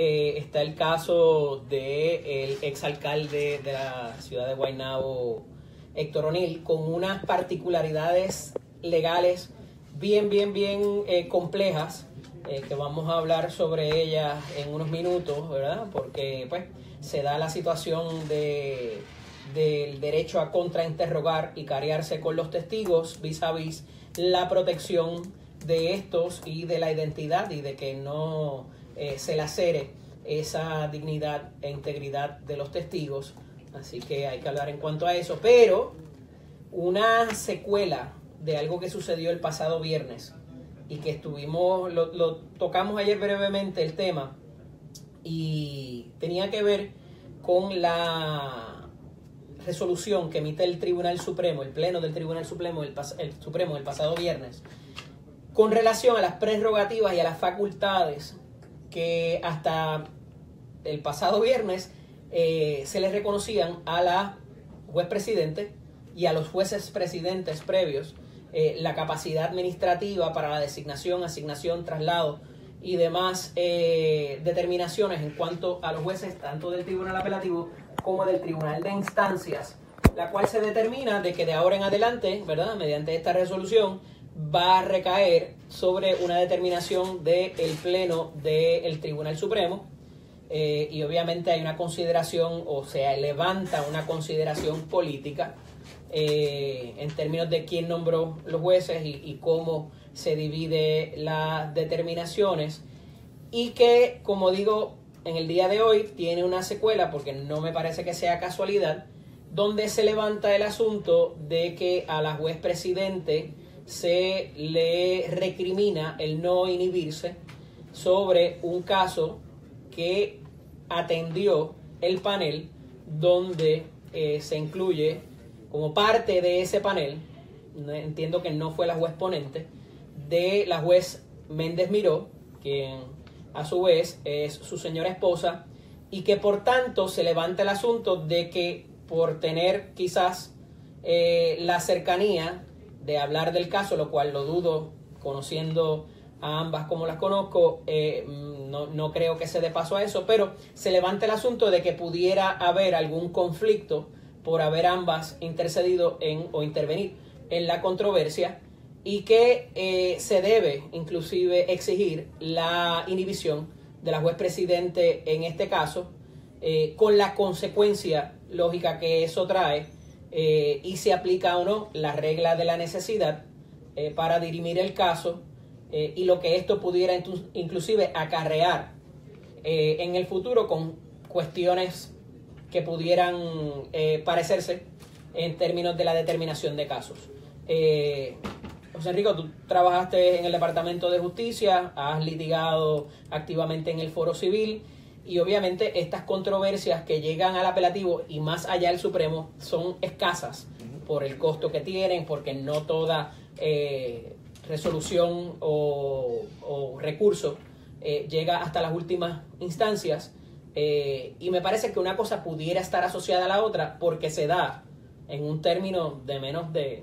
eh, está el caso del el exalcalde de la ciudad de Guaynabo, Héctor O'Neill, con unas particularidades legales bien, bien, bien eh, complejas, eh, que vamos a hablar sobre ellas en unos minutos, ¿verdad? Porque pues se da la situación de, del derecho a contrainterrogar y cariarse con los testigos vis a vis la protección de estos y de la identidad y de que no eh, se lacere esa dignidad e integridad de los testigos. Así que hay que hablar en cuanto a eso. Pero una secuela de algo que sucedió el pasado viernes y que estuvimos, lo, tocamos ayer brevemente el tema y tenía que ver con la resolución que emite el Tribunal Supremo, el Pleno del Tribunal Supremo el, el Supremo el pasado viernes, con relación a las prerrogativas y a las facultades que hasta el pasado viernes eh, se les reconocían a la juez presidente y a los jueces presidentes previos eh, la capacidad administrativa para la designación, asignación, traslado y demás eh, determinaciones en cuanto a los jueces tanto del Tribunal Apelativo como del Tribunal de Instancias, la cual se determina de que de ahora en adelante, ¿verdad? Mediante esta resolución va a recaer sobre una determinación del Pleno del Tribunal Supremo eh, y obviamente hay una consideración, o sea, levanta una consideración política eh, en términos de quién nombró los jueces y, y cómo se divide las determinaciones y que, como digo, en el día de hoy tiene una secuela, porque no me parece que sea casualidad, donde se levanta el asunto de que a la juez presidente se le recrimina el no inhibirse sobre un caso que atendió el panel donde eh, se incluye como parte de ese panel, entiendo que no fue la juez ponente, de la juez Méndez Miró, quien a su vez es su señora esposa, y que por tanto se levanta el asunto de que por tener quizás eh, la cercanía de hablar del caso, lo cual lo dudo conociendo a ambas como las conozco, eh, no, no, creo que se dé paso a eso, pero se levanta el asunto de que pudiera haber algún conflicto por haber ambas intercedido en o intervenir en la controversia y que eh, se debe inclusive exigir la inhibición de la juez presidente en este caso, eh, con la consecuencia lógica que eso trae eh, y se aplica o no la regla de la necesidad eh, para dirimir el caso eh, y lo que esto pudiera inclusive acarrear en el futuro con cuestiones que pudieran parecerse en términos de la determinación de casos. José Enrico, tú trabajaste en el Departamento de Justicia, has litigado activamente en el Foro Civil y obviamente estas controversias que llegan al apelativo y más allá del Supremo son escasas por el costo que tienen, porque no toda eh, resolución o, o recurso eh, llega hasta las últimas instancias. Eh, y me parece que una cosa pudiera estar asociada a la otra porque se da en un término de menos de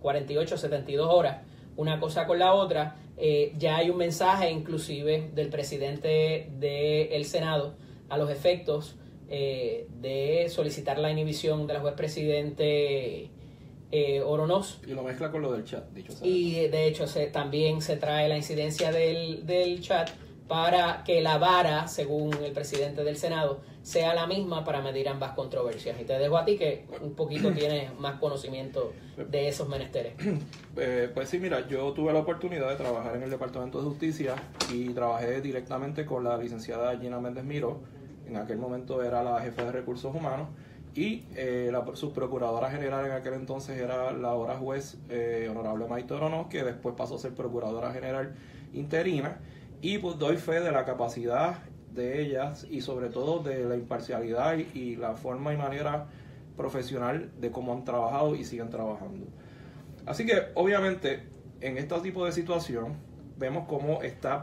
48, 72 horas, una cosa con la otra eh, ya hay un mensaje inclusive del presidente del Senado a los efectos eh, de solicitar la inhibición de la juez presidente eh, Oronos. Y lo mezcla con lo del chat, dicho sea. Y de hecho se, también se trae la incidencia del, del chat para que la vara, según el presidente del Senado, sea la misma para medir ambas controversias. Y te dejo a ti que un poquito tienes más conocimiento de esos menesteres. Eh, pues sí, mira, yo tuve la oportunidad de trabajar en el Departamento de Justicia y trabajé directamente con la licenciada Gina Méndez Miro, en aquel momento era la jefa de recursos humanos, y eh, la subprocuradora general en aquel entonces era la ahora juez eh, honorable Maite Orono, que después pasó a ser procuradora general interina, y pues doy fe de la capacidad de ellas y sobre todo de la imparcialidad y, la forma y manera profesional de cómo han trabajado y siguen trabajando. Así que obviamente en este tipo de situación vemos cómo está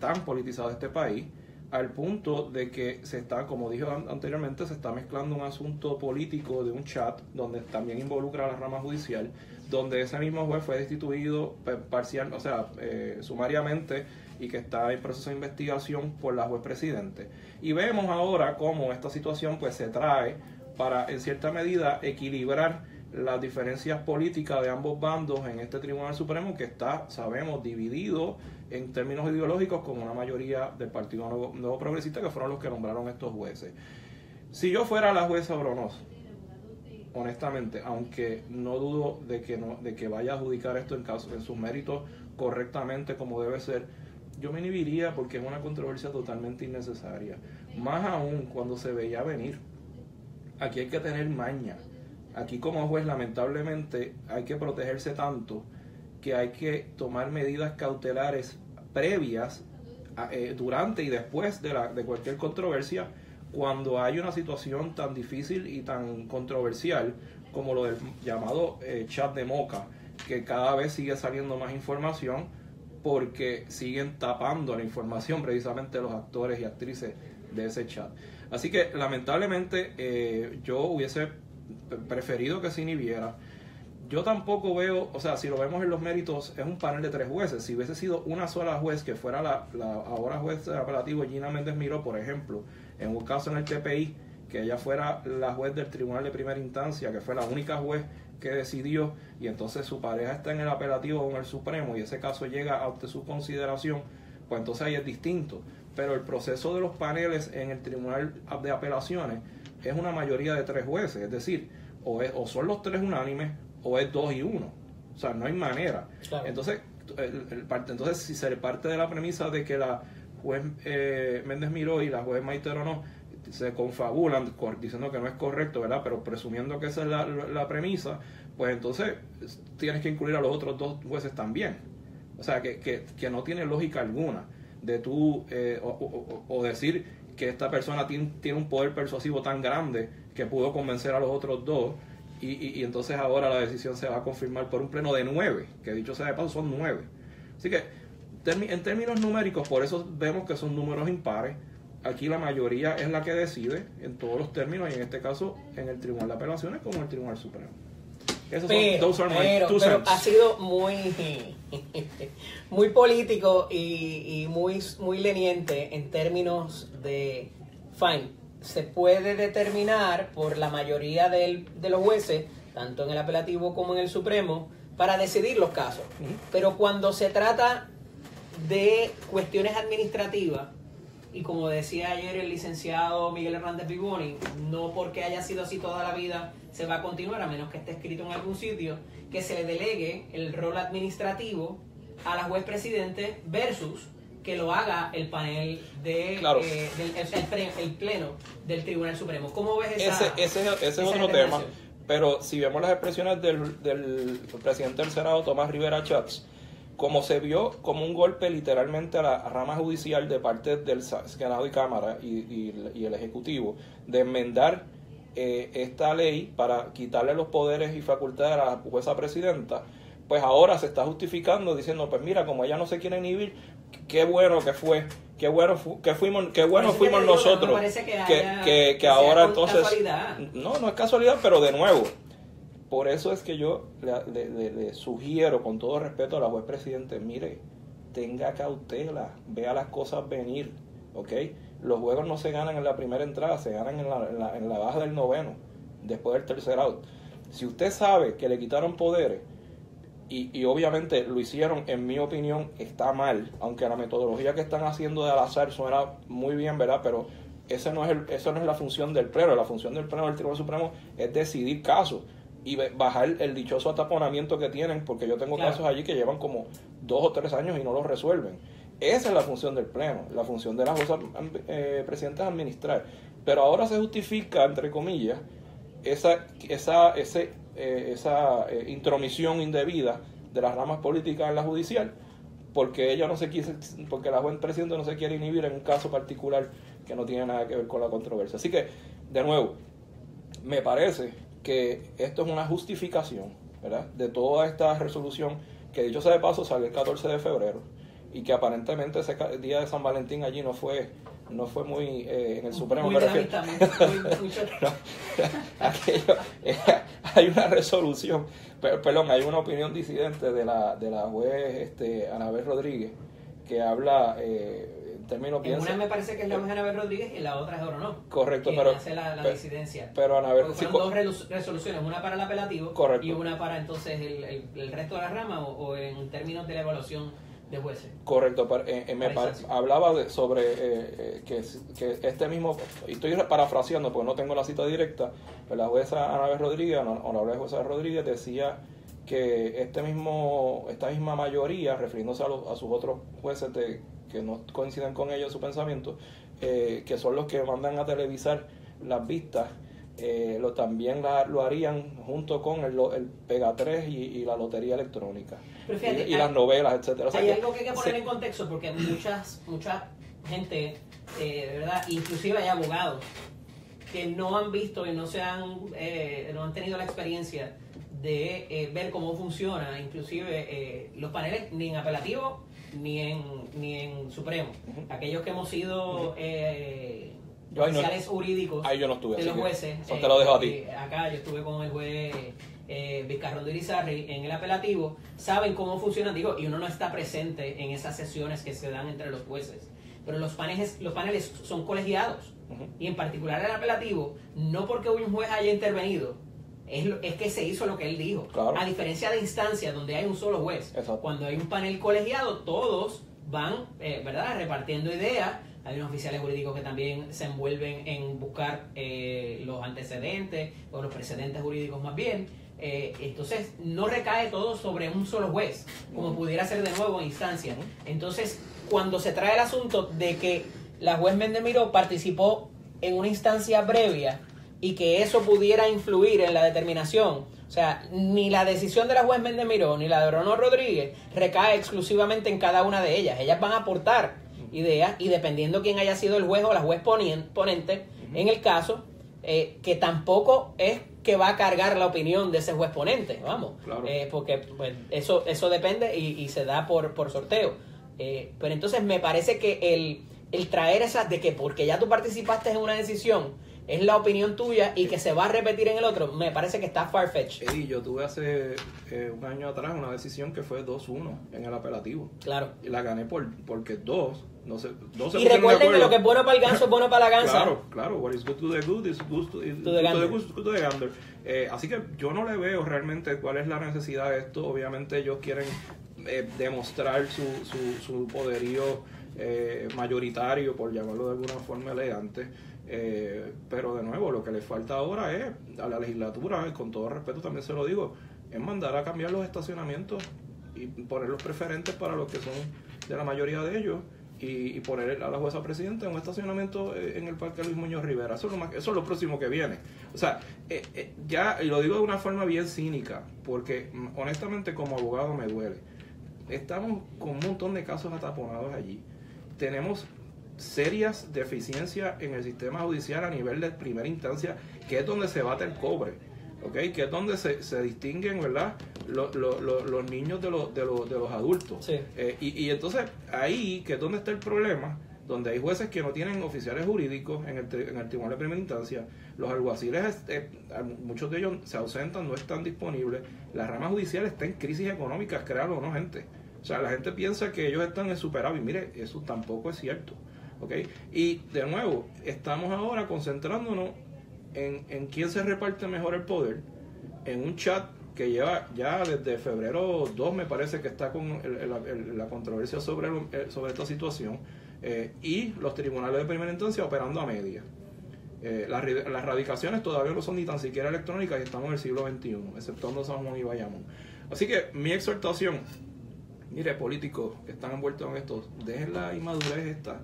tan politizado este país al punto de que se está, como dije anteriormente, se está mezclando un asunto político de un chat donde también involucra a la rama judicial, donde ese mismo juez fue destituido parcial, o sea, eh, sumariamente y que está en proceso de investigación por la juez presidente. Y vemos ahora cómo esta situación pues se trae para en cierta medida equilibrar las diferencias políticas de ambos bandos en este Tribunal Supremo que está, sabemos, dividido en términos ideológicos con una mayoría del Partido Nuevo, Progresista que fueron los que nombraron estos jueces. Si yo fuera la jueza Bronos, honestamente, aunque no dudo de que no, de que vaya a adjudicar esto en caso en sus méritos correctamente como debe ser, yo me inhibiría porque es una controversia totalmente innecesaria. Más aún cuando se veía venir. Aquí hay que tener maña. Aquí como juez lamentablemente hay que protegerse tanto que hay que tomar medidas cautelares previas eh, durante y después de, la, de cualquier controversia cuando hay una situación tan difícil y tan controversial como lo del llamado eh, chat de Moca, que cada vez sigue saliendo más información porque siguen tapando la información precisamente los actores y actrices de ese chat. Así que lamentablemente eh, yo hubiese preferido que se inhibiera. Yo tampoco veo, o sea, si lo vemos en los méritos, es un panel de tres jueces. Si hubiese sido una sola juez, que fuera la, ahora juez apelativo Gina Méndez Miró, por ejemplo, en un caso en el TPI, que ella fuera la juez del tribunal de primera instancia, que fue la única juez que decidió, y entonces su pareja está en el apelativo con el Supremo, y ese caso llega ante su consideración, pues entonces ahí es distinto. Pero el proceso de los paneles en el tribunal de apelaciones es una mayoría de tres jueces, es decir, o, o son los tres unánimes o es dos y uno. O sea, no hay manera. Entonces, el, entonces, si se parte de la premisa de que la juez eh, Méndez Miró y la juez Maitero no se confabulan diciendo que no es correcto, ¿verdad? Pero presumiendo que esa es la, premisa, pues entonces tienes que incluir a los otros dos jueces también. O sea, que, que, que no tiene lógica alguna de tú eh, o, decir que esta persona tiene, tiene un poder persuasivo tan grande que pudo convencer a los otros dos y, entonces ahora la decisión se va a confirmar por un pleno de nueve, que dicho sea de paso son nueve. Así que en términos numéricos, por eso vemos que son números impares. Aquí la mayoría es la que decide en todos los términos y en este caso en el Tribunal de Apelaciones como en el Tribunal Supremo. Esos son, pero, pero ha sido muy, muy político y, y, muy, muy leniente en términos de, fine, se puede determinar por la mayoría de los jueces, tanto en el apelativo como en el Supremo, para decidir los casos. Pero cuando se trata de cuestiones administrativas, y como decía ayer el licenciado Miguel Hernández Vivoni, no porque haya sido así toda la vida se va a continuar, a menos que esté escrito en algún sitio, que se le delegue el rol administrativo a la juez presidente versus que lo haga el panel de eh, del, el, pleno del Tribunal Supremo. ¿Cómo ves esa, ese, ese, es otro tema, pero si vemos las expresiones del, del presidente del Senado, Tomás Rivera Chats, como se vio como un golpe literalmente a la rama judicial de parte del Senado y Cámara y, y, el Ejecutivo de enmendar eh, esta ley para quitarle los poderes y facultades a la jueza presidenta, pues ahora se está justificando diciendo, pues mira, como ella no se quiere inhibir, qué bueno que fue, qué bueno que fuimos, qué bueno fuimos nosotros, que, que, ahora entonces, no, no es casualidad, pero de nuevo, por eso es que yo le, sugiero con todo respeto a la juez presidente, mire, tenga cautela, vea las cosas venir, ¿ok? Los juegos no se ganan en la primera entrada, se ganan en la, en la, baja del noveno, después del tercer out. Si usted sabe que le quitaron poderes, y, obviamente lo hicieron, en mi opinión, está mal, aunque la metodología que están haciendo de al azar suena muy bien, ¿verdad? Pero ese no es el, eso no es la función del pleno, la función del pleno del Tribunal Supremo es decidir casos y bajar el dichoso ataponamiento que tienen, porque yo tengo casos allí que llevan como dos o tres años y no los resuelven. Esa es la función del Pleno, la función de las cosas eh, presidentes es administrar. Pero ahora se justifica, entre comillas, esa, esa, ese eh, esa eh, intromisión indebida de las ramas políticas en la judicial, porque ella no se quiere, porque la juez presidente no se quiere inhibir en un caso particular que no tiene nada que ver con la controversia. Así que, de nuevo, me parece que esto es una justificación, ¿verdad? De toda esta resolución que dicho sea de paso salió el 14 de febrero y que aparentemente ese día de San Valentín allí no fue no fue muy eh, en el Supremo muy hay una resolución perdón hay una opinión disidente de la de la juez este Anabel Rodríguez que habla eh, en términos En bien... una me parece que es la juez Anabel Rodríguez y la otra es Orono. Correcto, pero- hace la, la disidencia. Pero Anabel, Porque fueron co- dos resoluciones, una para el apelativo Correcto. y una para entonces el, el- el resto de la rama o, o en términos de la evaluación de jueces. Correcto, pero, eh, eh, me hablaba de- sobre eh, eh, que, que este mismo, y estoy parafraseando porque no tengo la cita directa, pero la jueza Anabel Rodríguez, hon- honorable jueza Rodríguez, decía que este mismo, esta misma mayoría, refiriéndose a, los- a sus otros jueces de, que no coinciden con ellos su pensamiento, eh, que son los que mandan a televisar las vistas, eh, lo, también la- lo harían junto con el, el Pega 3 y, y la lotería electrónica. Pero fíjate, y, y hay- las novelas, etcétera. O sea Hay que algo que hay que poner se- en contexto porque muchas, mucha gente, eh, de verdad, inclusive hay abogados que no han visto y no se han, no han tenido la experiencia de ver cómo funciona, inclusive los paneles ni en apelativo ni en ni en supremo. Aquellos que hemos sido eh, Yo ahí no- oficiales jurídicos Ahí yo no estuve, de los jueces. eso te lo dejo a ti. eh, acá yo estuve con el juez eh, Vizcarrondo Irizarry en el apelativo, saben cómo funciona, digo, y uno no está presente en esas sesiones que se dan entre los jueces. Pero los paneles, los paneles son colegiados. Y en particular el apelativo, no porque un juez haya intervenido, es, lo- es que se hizo lo que él dijo. Claro. A diferencia de instancias donde hay un solo juez. Exacto. Cuando hay un panel colegiado, todos van, eh, ¿verdad?, repartiendo ideas. Hay unos oficiales jurídicos que también se envuelven en buscar eh, los antecedentes o los precedentes jurídicos más bien. Eh, entonces, no recae todo sobre un solo juez, como pudiera ser de nuevo en instancia. Entonces, cuando se trae el asunto de que la juez Méndez Miró participó en una instancia previa y que eso pudiera influir en la determinación, o sea, ni la decisión de la juez Méndez Miró ni la de Ronald Rodríguez recae exclusivamente en cada una de ellas. Ellas van a aportar ideas y dependiendo quién haya sido el juez o la juez ponente, en el caso, eh, que tampoco es que va a cargar la opinión de ese juez ponente, vamos, Claro. Eh, porque pues, eso, eso depende y, y se da por, por sorteo. Eh, pero entonces me parece que el, el traer esas de que porque ya tú participaste en una decisión es la opinión tuya y que se va a repetir en el otro, me parece que está far-fetched. Eddie, yo tuve hace eh, un año atrás una decisión que fue 2-1 en el apelativo. Claro. Y la gané por porque dos, no sé, dos se Y pusieron de recuerden que lo que es bueno para el ganso es bueno para la gansa. Claro, claro. What is good to the good is good to, is To the good to gander. the good, good to the gander. Eh, así que yo no le veo realmente cuál es la necesidad de esto. Obviamente ellos quieren eh, demostrar su, su, su poderío eh, mayoritario, por llamarlo de alguna forma elegante. Eh, pero de nuevo, lo que le falta ahora es a la legislatura, y con todo respeto también se lo digo, es mandar a cambiar los estacionamientos y poner los preferentes para los que son de la mayoría de ellos y, y poner a la jueza presidenta en un estacionamiento eh, en el Parque Luis Muñoz Rivera. Eso es lo, más- eso es lo próximo que viene. O sea, eh, eh, ya, y lo digo de una forma bien cínica, porque mm, honestamente como abogado me duele. Estamos con un montón de casos ataponados allí. Tenemos serias deficiencias en el sistema judicial a nivel de primera instancia, que es donde se bate el cobre. ¿ok? Que es donde se, se distinguen, ¿verdad? Lo- lo- lo- los niños de, los de, los de los adultos. Sí. Eh, y, y entonces ahí, que es donde está el problema, donde hay jueces que no tienen oficiales jurídicos en el, en el tribunal de primera instancia, los alguaciles, eh, muchos de ellos se ausentan, no están disponibles, la rama judicial está en crisis económica, créanlo o no, gente. O sea, la gente piensa que ellos están en superávit, mire, eso tampoco es cierto. Y de nuevo, estamos ahora concentrándonos en, en quién se reparte mejor el poder, en un chat que lleva ya desde febrero 2 me parece que está con la controversia sobre, eh, sobre esta situación eh, y los tribunales de primera instancia operando a media. Eh, las, las radicaciones todavía no son ni tan siquiera electrónicas y estamos en el siglo XXI, exceptuando San Juan y Bayamón. Así que mi exhortación, mire, políticos que están envueltos en esto, dejen la inmadurez esta,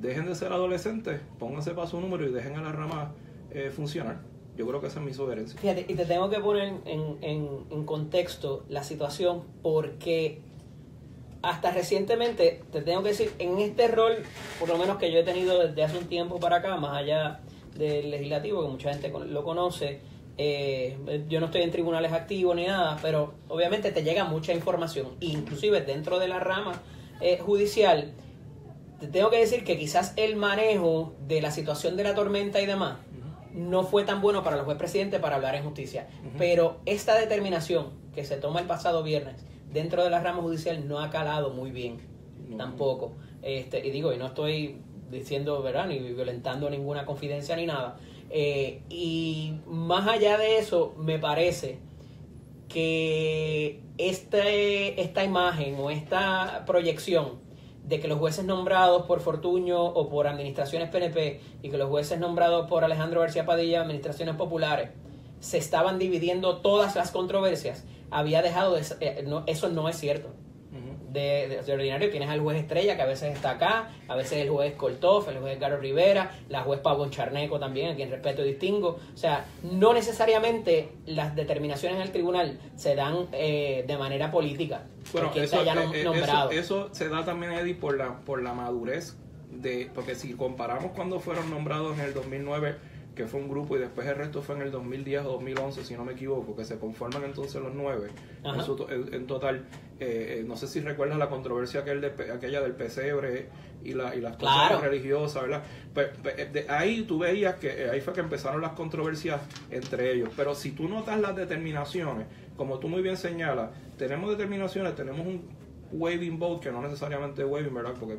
dejen de ser adolescentes, pónganse para su número y dejen a la rama eh, funcionar. Yo creo que esa es mi sugerencia. Fíjate, y te tengo que poner en, en- en contexto la situación porque hasta recientemente, te tengo que decir, en este rol, por lo menos que yo he tenido desde hace un tiempo para acá, más allá del legislativo, que mucha gente lo conoce, eh, yo no estoy en tribunales activos ni nada, pero obviamente te llega mucha información, inclusive dentro de la rama eh, judicial, te tengo que decir que quizás el manejo de la situación de la tormenta y demás no fue tan bueno para el juez presidente para hablar en justicia. Pero esta determinación que se toma el pasado viernes dentro de la rama judicial no ha calado muy bien. tampoco. Este, y digo, y no estoy diciendo, ¿verdad? Ni violentando ninguna confidencia ni nada. Eh, y más allá de eso, me parece que este, esta imagen o esta proyección de que los jueces nombrados por Fortuño o por administraciones PNP y que los jueces nombrados por Alejandro García Padilla, administraciones populares, se estaban dividiendo todas las controversias, había dejado de... Eh, no, eso no es cierto de, de, ordinario tienes al juez Estrella, que a veces está acá, a veces el juez Coltoff, el juez Garo Rivera, la juez Pablo Charneco también, a quien respeto y distingo. O sea, no necesariamente las determinaciones del tribunal se dan eh, de manera política. Bueno, eso, eh, eh, Eso, se da también, Eddie, por la, por la madurez de... Porque si comparamos cuando fueron nombrados en el 2009 que fue un grupo y después el resto fue en el 2010 o 2011, si no me equivoco, que se conforman entonces los nueve en, total. Eh, eh, no sé si recuerdas la controversia aquel de, aquella del pesebre y, la, y las cosas religiosas, ¿verdad? Pues, pues de ahí tú veías que eh, ahí fue que empezaron las controversias entre ellos. Pero si tú notas las determinaciones, como tú muy bien señalas, tenemos determinaciones, tenemos un waving vote, que no necesariamente waving, ¿verdad? Porque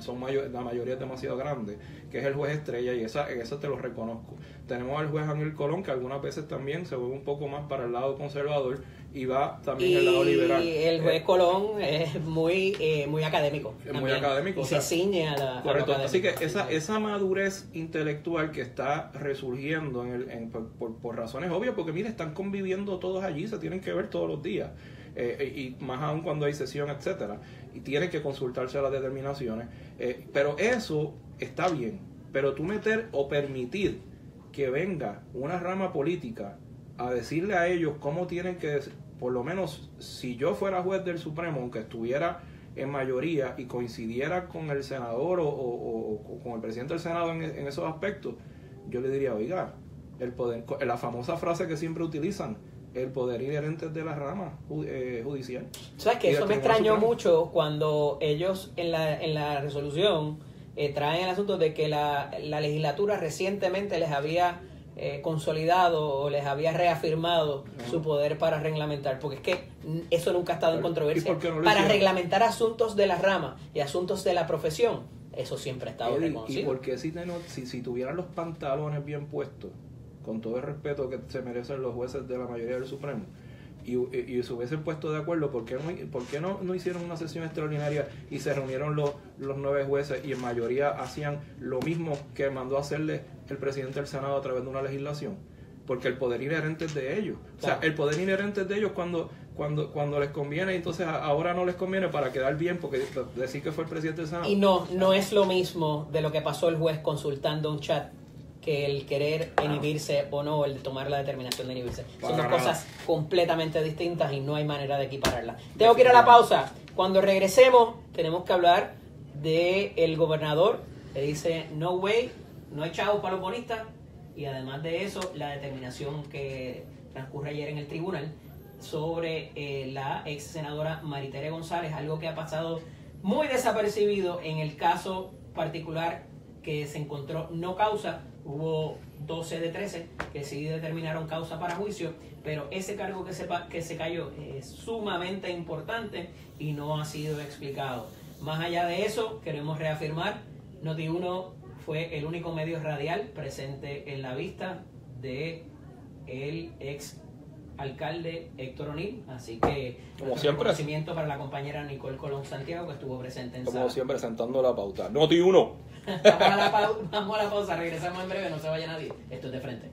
son mayor, la mayoría es demasiado grande, que es el juez estrella y esa, eso te lo reconozco. Tenemos al juez Ángel Colón, que algunas veces también se vuelve un poco más para el lado conservador y va también el lado liberal. Y el juez eh, Colón es muy, eh, muy académico. muy académico. Y se ciñe a la. Correcto. Así que esa, esa madurez intelectual que está resurgiendo en el, por, por razones obvias, porque mire, están conviviendo todos allí, se tienen que ver todos los días. Eh, y más aún cuando hay sesión, etcétera, y tienen que consultarse las determinaciones. Eh, pero eso está bien, pero tú meter o permitir que venga una rama política a decirle a ellos cómo tienen que, por lo menos si yo fuera juez del Supremo, aunque estuviera en mayoría y coincidiera con el senador o, con el presidente del Senado en, en, esos aspectos, yo le diría, oiga, el poder, la famosa frase que siempre utilizan, el poder inherente de la rama eh, judicial. ¿Sabes que Eso me extrañó mucho cuando ellos en la, en la resolución eh, traen el asunto de que la, la legislatura recientemente les había eh, consolidado o les había reafirmado su poder para reglamentar, porque es que eso nunca ha estado en controversia. para reglamentar asuntos de la rama y asuntos de la profesión, eso siempre ha estado reconocido. ¿Y porque si, si, si tuvieran los pantalones bien puestos, con todo el respeto que se merecen los jueces de la mayoría del Supremo, y, y, se hubiesen puesto de acuerdo, ¿por qué, no, por qué no, no, hicieron una sesión extraordinaria y se reunieron los, los nueve jueces y en mayoría hacían lo mismo que mandó a hacerle el presidente del Senado a través de una legislación? Porque el poder inherente es de ellos. O sea, el poder inherente es de ellos cuando, cuando, cuando les conviene entonces ahora no les conviene para quedar bien porque decir que fue el presidente del Senado. Y no, no es lo mismo de lo que pasó el juez consultando un chat que el querer inhibirse o no, el tomar la determinación de inhibirse. Son dos cosas completamente distintas y no hay manera de equipararlas. Tengo que ir a la pausa. Cuando regresemos, tenemos que hablar de el gobernador que dice no way, no hay chavos para los bonistas y además de eso, la determinación que transcurre ayer en el tribunal sobre eh, la ex senadora Maritere González, algo que ha pasado muy desapercibido en el caso particular que se encontró no causa, hubo 12 de 13 que sí determinaron causa para juicio, pero ese cargo que se, que se cayó es sumamente importante y no ha sido explicado. Más allá de eso, queremos reafirmar, Noti1 fue el único medio radial presente en la vista de el ex alcalde Héctor O'Neill, así que como siempre reconocimiento para la compañera Nicole Colón Santiago que estuvo presente en Como siempre sentando la pauta. Noti uno. Vamos, a la vamos a la pausa, regresamos en breve, no se vaya nadie. Esto es de frente.